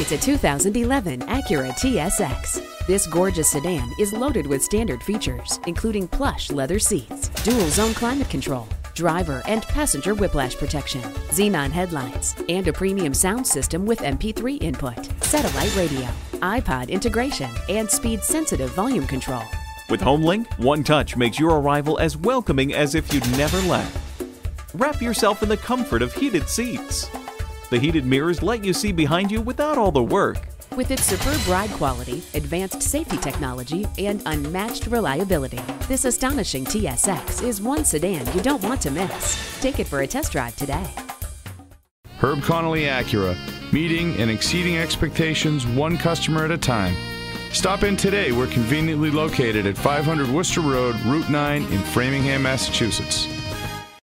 It's a 2011 Acura TSX. This gorgeous sedan is loaded with standard features, including plush leather seats, dual zone climate control, driver and passenger whiplash protection, xenon headlights, and a premium sound system with MP3 input, satellite radio, iPod integration, and speed sensitive volume control. With HomeLink, one touch makes your arrival as welcoming as if you'd never left. Wrap yourself in the comfort of heated seats. The heated mirrors let you see behind you without all the work. With its superb ride quality, advanced safety technology, and unmatched reliability, this astonishing TSX is one sedan you don't want to miss. Take it for a test drive today. Herb Connolly Acura, meeting and exceeding expectations one customer at a time. Stop in today. We're conveniently located at 500 Worcester Road, Route 9 in Framingham, Massachusetts.